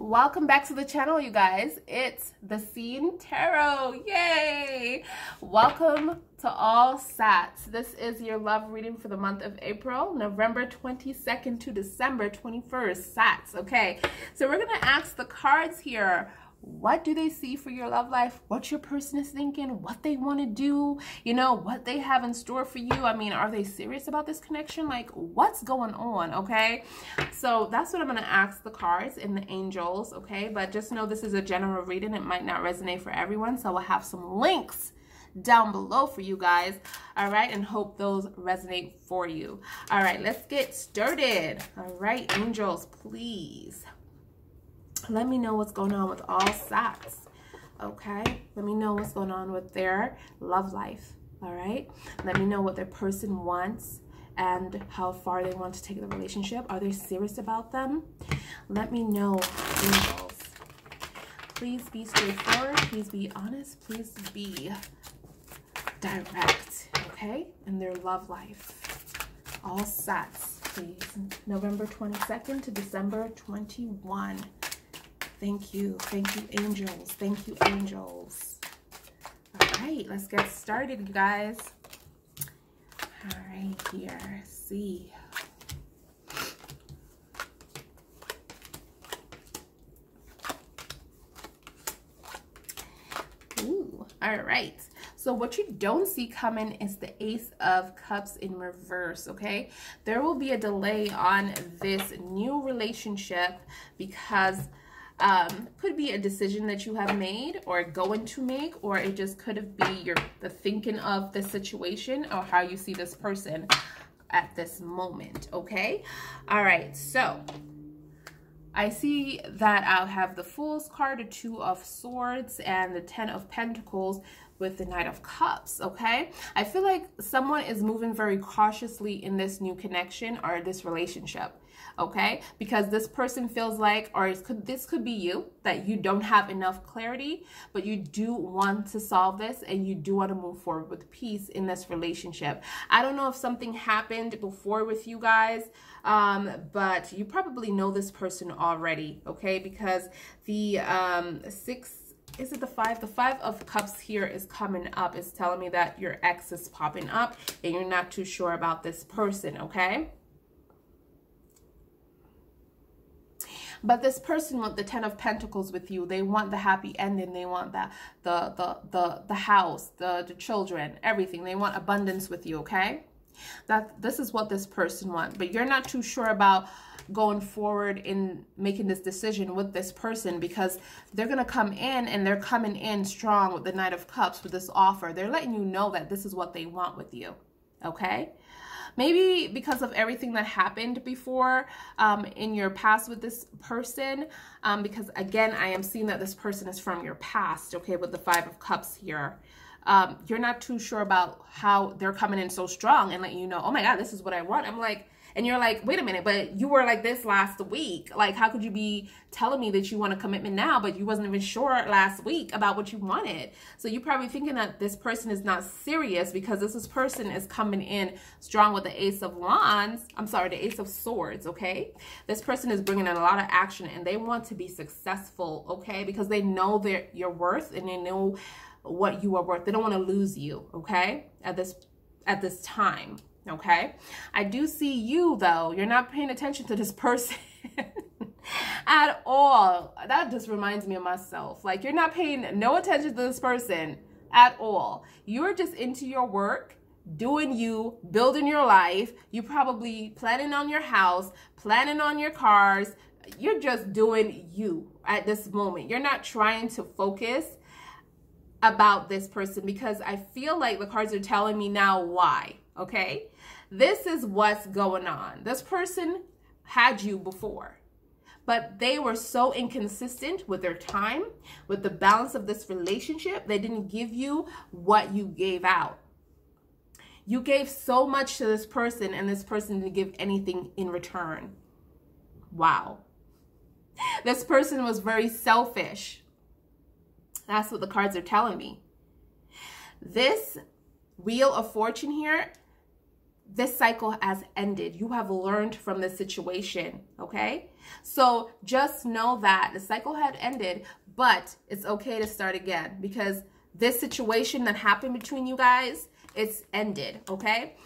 Welcome back to the channel, you guys. It's the Seen Tarot. Yay! Welcome to all Sats. This is your love reading for the month of April, November 22nd to December 21st. Sats, okay? So we're going to ask the cards here what do they see for your love life? What your person is thinking? What they want to do? You know what they have in store for you? I mean are they serious about this connection? Like what's going on okay? So that's what i'm going to ask the cards and the angels okay? But just know this is a general reading. It might not resonate for everyone so i'll have some links down below for you guys all right? And hope those resonate for you. All right let's get started. All right angels please let me know what's going on with all Sats. Okay? Let me know what's going on with their love life. All right? Let me know what their person wants and how far they want to take the relationship. Are they serious about them? Let me know, angels. Please be straightforward. Please be honest. Please be direct. Okay? In their love life. All sats, please. November 22nd to December 21. Thank you. Thank you, angels. Thank you, angels. All right, let's get started, you guys. All right, here. See. Ooh, all right. So what you don't see coming is the Ace of Cups in reverse, okay? There will be a delay on this new relationship because um, could be a decision that you have made or going to make, or it just could have be your the thinking of the situation or how you see this person at this moment, okay? All right, so I see that I'll have the Fool's card, the Two of Swords, and the Ten of Pentacles with the Knight of Cups, okay? I feel like someone is moving very cautiously in this new connection or this relationship okay? Because this person feels like, or could, this could be you, that you don't have enough clarity, but you do want to solve this and you do want to move forward with peace in this relationship. I don't know if something happened before with you guys, um, but you probably know this person already, okay? Because the um, six is it the five? The five of cups here is coming up. It's telling me that your ex is popping up and you're not too sure about this person, okay? But this person want the Ten of Pentacles with you. They want the happy ending. They want that the the the the house, the the children, everything. They want abundance with you, okay? That this is what this person wants. But you're not too sure about going forward in making this decision with this person because they're going to come in and they're coming in strong with the Knight of Cups with this offer. They're letting you know that this is what they want with you. Okay? Maybe because of everything that happened before um, in your past with this person, um, because again, I am seeing that this person is from your past, okay, with the Five of Cups here. Um, you're not too sure about how they're coming in so strong and letting you know, oh my God, this is what I want. I'm like, and you're like, wait a minute, but you were like this last week. Like, how could you be telling me that you want a commitment now, but you wasn't even sure last week about what you wanted? So you're probably thinking that this person is not serious because this, person is coming in strong with the Ace of Wands. I'm sorry, the Ace of Swords, okay? This person is bringing in a lot of action and they want to be successful, okay? Because they know their your worth and they know what you are worth. They don't want to lose you, okay? At this at this time okay? I do see you, though. You're not paying attention to this person at all. That just reminds me of myself. Like, you're not paying no attention to this person at all. You're just into your work, doing you, building your life. You probably planning on your house, planning on your cars. You're just doing you at this moment. You're not trying to focus about this person because I feel like the cards are telling me now why, okay? This is what's going on. This person had you before, but they were so inconsistent with their time, with the balance of this relationship. They didn't give you what you gave out. You gave so much to this person, and this person didn't give anything in return. Wow. This person was very selfish. That's what the cards are telling me. This Wheel of Fortune here this cycle has ended. You have learned from the situation, okay? So just know that the cycle had ended, but it's okay to start again because this situation that happened between you guys, it's ended, okay?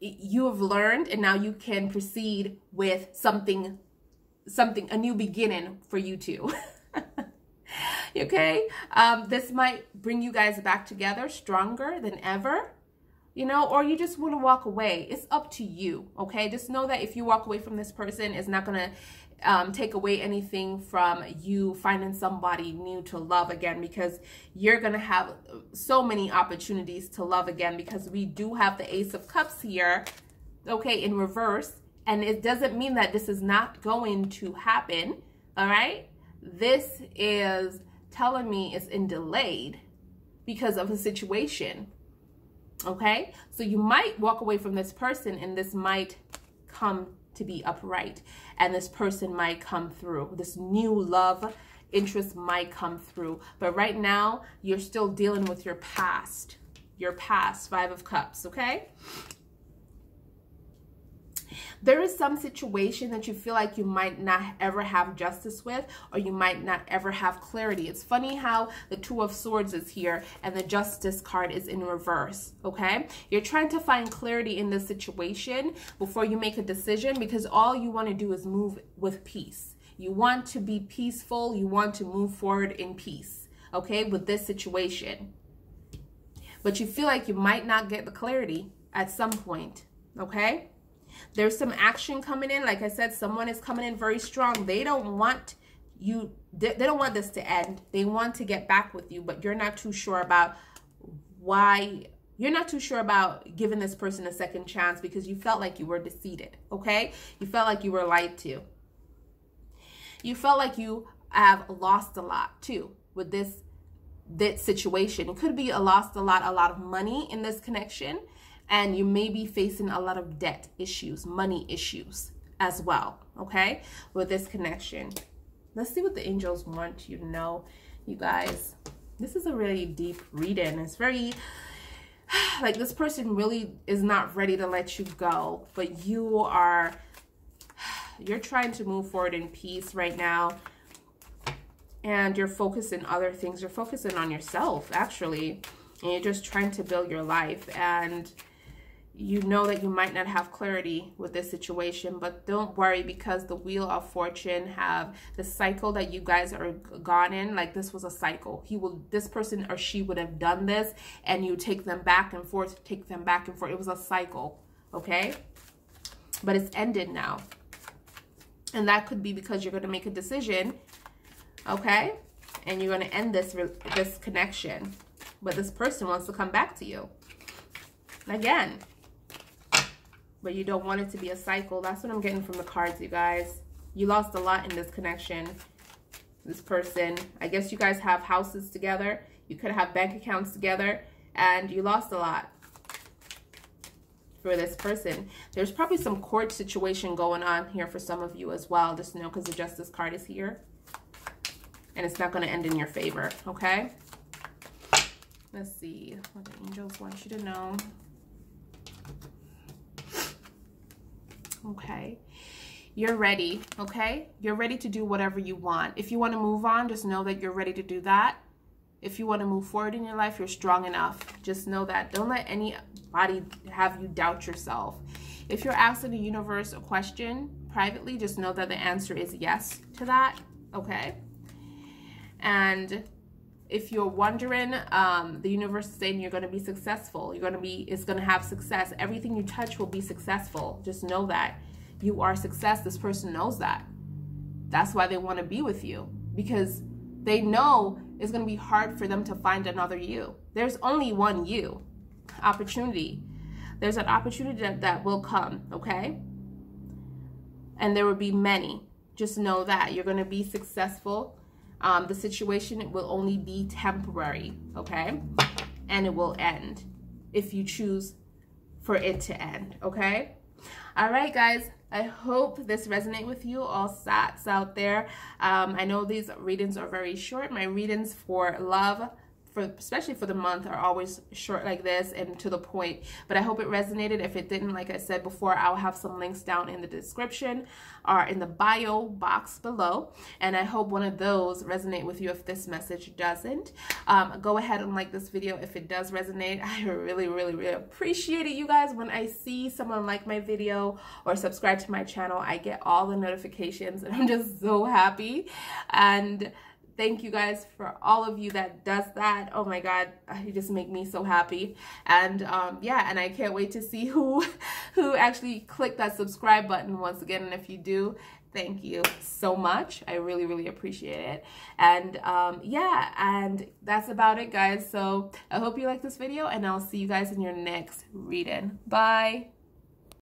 You have learned and now you can proceed with something something a new beginning for you two. okay? Um, this might bring you guys back together stronger than ever you know, or you just want to walk away. It's up to you, okay? Just know that if you walk away from this person, it's not going to um, take away anything from you finding somebody new to love again because you're going to have so many opportunities to love again because we do have the Ace of Cups here, okay, in reverse. And it doesn't mean that this is not going to happen, all right? This is telling me it's in delayed because of a situation Okay, so you might walk away from this person and this might come to be upright and this person might come through. This new love interest might come through. But right now, you're still dealing with your past. Your past, Five of Cups, okay? There is some situation that you feel like you might not ever have justice with or you might not ever have clarity. It's funny how the Two of Swords is here and the Justice card is in reverse, okay? You're trying to find clarity in this situation before you make a decision because all you want to do is move with peace. You want to be peaceful. You want to move forward in peace, okay, with this situation. But you feel like you might not get the clarity at some point, okay? There's some action coming in. Like I said, someone is coming in very strong. They don't want you, they, don't want this to end. They want to get back with you, but you're not too sure about why you're not too sure about giving this person a second chance because you felt like you were deceived, okay? You felt like you were lied to. You felt like you have lost a lot too with this this situation. It could be a lost a lot, a lot of money in this connection and you may be facing a lot of debt issues, money issues as well, okay, with this connection. Let's see what the angels want you to know, you guys. This is a really deep reading. It's very, like this person really is not ready to let you go, but you are, you're trying to move forward in peace right now. And you're focusing other things. You're focusing on yourself, actually. And you're just trying to build your life. And you know that you might not have clarity with this situation but don't worry because the wheel of fortune have the cycle that you guys are gone in like this was a cycle. He will this person or she would have done this and you take them back and forth take them back and forth. It was a cycle okay? But it's ended now. And that could be because you're going to make a decision okay? And you're going to end this this connection. But this person wants to come back to you. Again but you don't want it to be a cycle. That's what I'm getting from the cards, you guys. You lost a lot in this connection. This person, I guess you guys have houses together. You could have bank accounts together and you lost a lot for this person. There's probably some court situation going on here for some of you as well. Just know because the justice card is here. And it's not going to end in your favor, okay? Let's see what the angels want you to know. Okay? You're ready, okay? You're ready to do whatever you want. If you want to move on, just know that you're ready to do that. If you want to move forward in your life, you're strong enough. Just know that. Don't let anybody have you doubt yourself. If you're asking the universe a question privately, just know that the answer is yes to that, okay? And if you're wondering, um, the universe is saying you're going to be successful. You're going to be, it's going to have success. Everything you touch will be successful. Just know that you are success. This person knows that. That's why they want to be with you because they know it's going to be hard for them to find another you. There's only one you. Opportunity. There's an opportunity that, that will come, okay? And there will be many. Just know that you're going to be successful um, the situation will only be temporary, okay? And it will end if you choose for it to end, okay? All right, guys. I hope this resonate with you, all sats out there. Um, I know these readings are very short. My readings for love for especially for the month are always short like this and to the point but i hope it resonated. If it didn't like i said before i'll have some links down in the description or in the bio box below and i hope one of those resonate with you if this message doesn't. Um, go ahead and like this video if it does resonate. I really really really appreciate it you guys. When i see someone like my video or subscribe to my channel i get all the notifications and i'm just so happy. And thank you guys for all of you that does that. Oh my god you just make me so happy. And um, yeah and i can't wait to see who who actually click that subscribe button once again. And if you do thank you so much. I really really appreciate it. And um, yeah and that's about it guys. So i hope you like this video and i'll see you guys in your next reading bye